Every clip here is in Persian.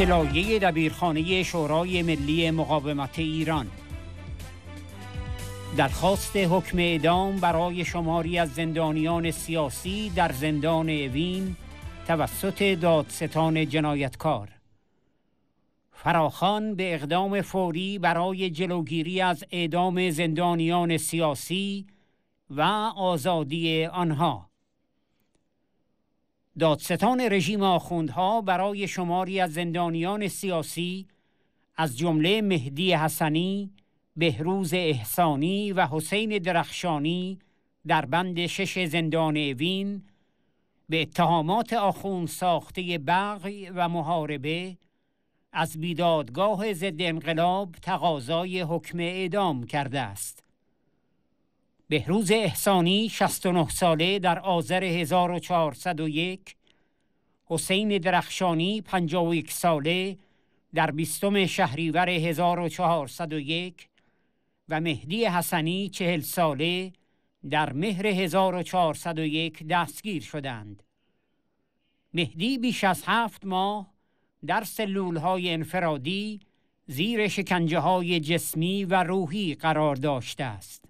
اطلاعیه دبیرخانه شورای ملی مقاومت ایران. درخواست حکم اعدام برای شماری از زندانیان سیاسی در زندان اوین توسط دادستان جنایتکار. فراخان به اقدام فوری برای جلوگیری از اعدام زندانیان سیاسی و آزادی آنها. دادستان رژیم آخوندها برای شماری از زندانیان سیاسی از جمله مهدی حسنی، بهروز احسانی و حسین درخشانی در بند شش زندان اوین به اتهامات آخوند ساخته بغی و محاربه از بیدادگاه ضد انقلاب تقاضای حکم اعدام کرده است. بهروز احسانی 69 ساله در آذر 1401 حسین درخشانی 51 ساله در بیستم شهریور 1401 و مهدی حسنی 40 ساله در مهر 1401 دستگیر شدند. مهدی بیش از هفت ماه در سلول های انفرادی زیر شکنجه های جسمی و روحی قرار داشته است.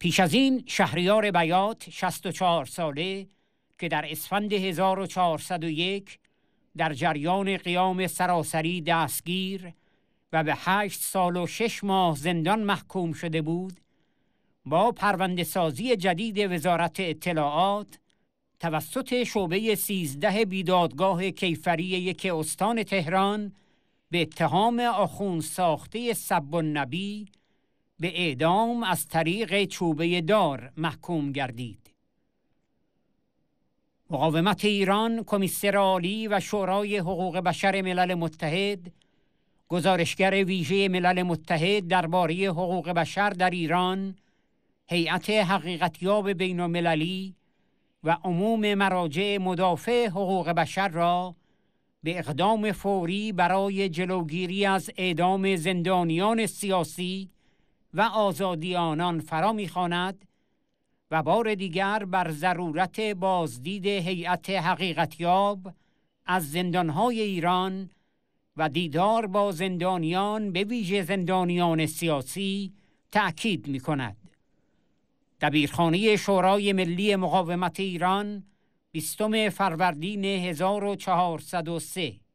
پیش از این شهریار بیات 64 ساله که در اسفند 1401 در جریان قیام سراسری دستگیر و به هشت سال و شش ماه زندان محکوم شده بود با پرونده سازی جدید وزارت اطلاعات توسط شعبه سیزده بیدادگاه کیفری یک استان تهران به اتهام آخون ساخته سب نبی به اعدام از طریق چوبه دار محکوم گردید. مقاومت ایران کمیسر عالی و شورای حقوق بشر ملل متحد گزارشگر ویژه ملل متحد درباره حقوق بشر در ایران هیئت حقیقتیاب بین المللی و عموم مراجع مدافع حقوق بشر را به اقدام فوری برای جلوگیری از اعدام زندانیان سیاسی و آزادی آنان فرا می‌خواند و بار دیگر بر ضرورت بازدید هیئت حقیقتیاب از زندانهای ایران و دیدار با زندانیان به ویژه زندانیان سیاسی تأکید می کند. دبیرخانه شورای ملی مقاومت ایران بیستم فروردین 1403